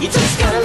You just gotta